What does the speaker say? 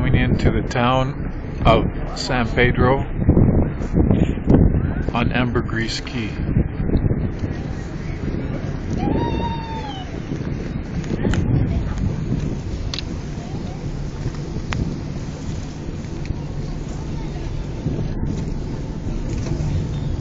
coming into the town of San Pedro on Ambergris Key.